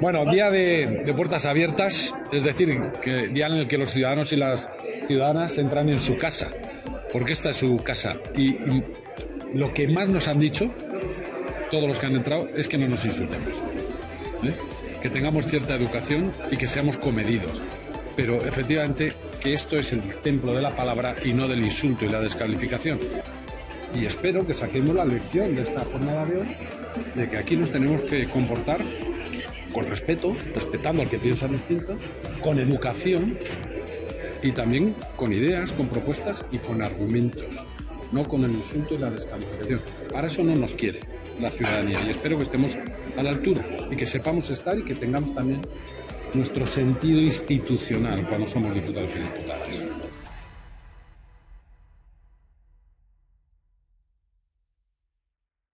Bueno, día de, puertas abiertas, es decir, que día en el que los ciudadanos y las ciudadanas entran en su casa, porque esta es su casa. Y, lo que más nos han dicho, todos los que han entrado, es que no nos insultemos. ¿eh? Que tengamos cierta educación y que seamos comedidos. Pero efectivamente que esto es el templo de la palabra y no del insulto y la descalificación. Y espero que saquemos la lección de esta jornada de hoy, de que aquí nos tenemos que comportar con respeto, respetando al que piensa distinto, con educación y también con ideas, con propuestas y con argumentos, no con el insulto y la descalificación. Para eso no nos quiere la ciudadanía y espero que estemos a la altura y que sepamos estar y que tengamos también nuestro sentido institucional cuando somos diputados y diputadas.